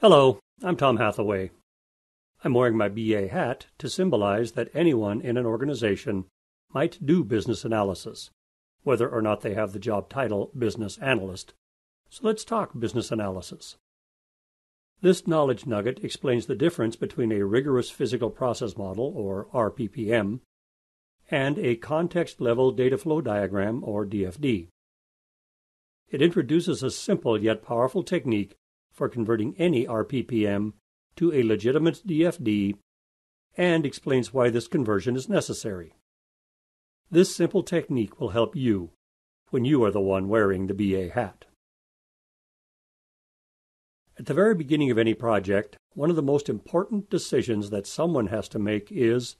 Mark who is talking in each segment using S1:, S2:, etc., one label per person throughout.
S1: Hello, I'm Tom Hathaway. I'm wearing my BA hat to symbolize that anyone in an organization might do business analysis, whether or not they have the job title business analyst. So let's talk business analysis. This knowledge nugget explains the difference between a rigorous physical process model, or RPPM, and a context level data flow diagram, or DFD. It introduces a simple yet powerful technique for converting any RPPM to a legitimate DFD and explains why this conversion is necessary. This simple technique will help you when you are the one wearing the BA hat. At the very beginning of any project, one of the most important decisions that someone has to make is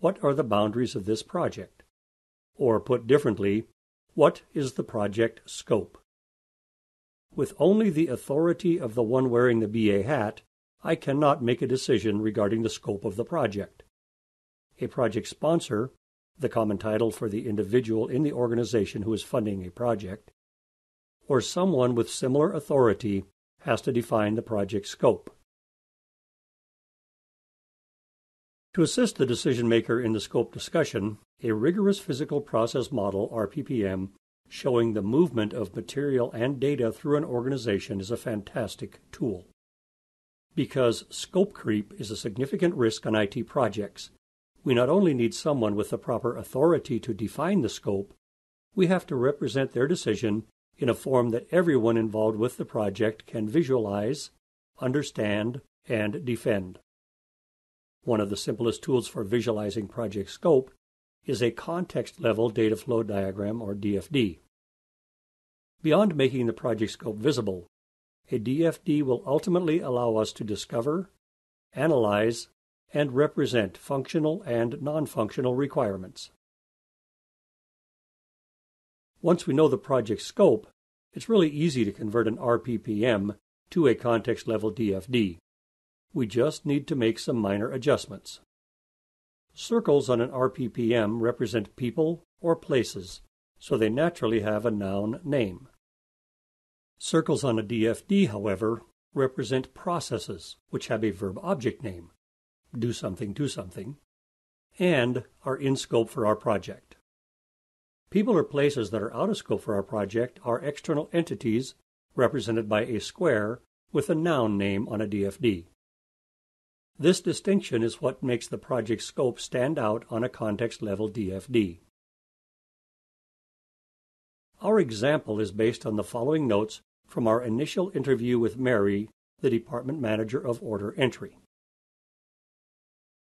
S1: what are the boundaries of this project? Or put differently, what is the project scope? With only the authority of the one wearing the BA hat, I cannot make a decision regarding the scope of the project. A project sponsor, the common title for the individual in the organization who is funding a project, or someone with similar authority has to define the project scope. To assist the decision maker in the scope discussion, a rigorous physical process model, RPPM, showing the movement of material and data through an organization is a fantastic tool. Because scope creep is a significant risk on IT projects, we not only need someone with the proper authority to define the scope, we have to represent their decision in a form that everyone involved with the project can visualize, understand, and defend. One of the simplest tools for visualizing project scope is a context level data flow diagram or DFD. Beyond making the project scope visible, a DFD will ultimately allow us to discover, analyze, and represent functional and non-functional requirements. Once we know the project scope, it's really easy to convert an RPPM to a context level DFD. We just need to make some minor adjustments. Circles on an RPPM represent people or places, so they naturally have a noun name. Circles on a DFD, however, represent processes which have a verb object name, do something to something, and are in scope for our project. People or places that are out of scope for our project are external entities represented by a square with a noun name on a DFD. This distinction is what makes the project scope stand out on a context level DFD. Our example is based on the following notes from our initial interview with Mary, the Department Manager of Order Entry.